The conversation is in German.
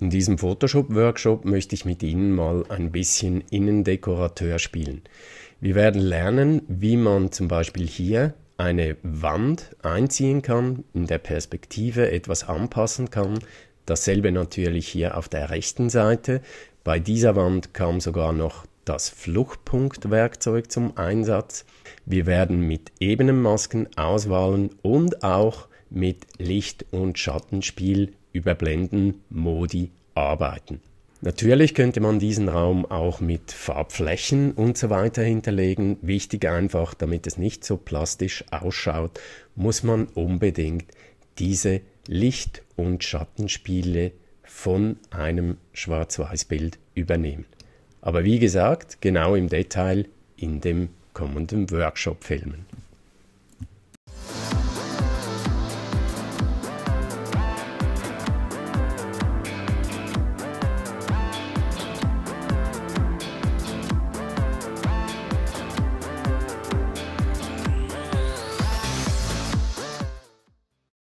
In diesem Photoshop-Workshop möchte ich mit Ihnen mal ein bisschen Innendekorateur spielen. Wir werden lernen, wie man zum Beispiel hier eine Wand einziehen kann, in der Perspektive etwas anpassen kann. Dasselbe natürlich hier auf der rechten Seite. Bei dieser Wand kam sogar noch das Fluchtpunktwerkzeug zum Einsatz. Wir werden mit Ebenenmasken auswahlen und auch mit Licht- und Schattenspiel über Blendenmodi arbeiten. Natürlich könnte man diesen Raum auch mit Farbflächen und so weiter hinterlegen. Wichtig einfach, damit es nicht so plastisch ausschaut, muss man unbedingt diese Licht- und Schattenspiele von einem Schwarz-Weiß-Bild übernehmen. Aber wie gesagt, genau im Detail in dem kommenden Workshop filmen.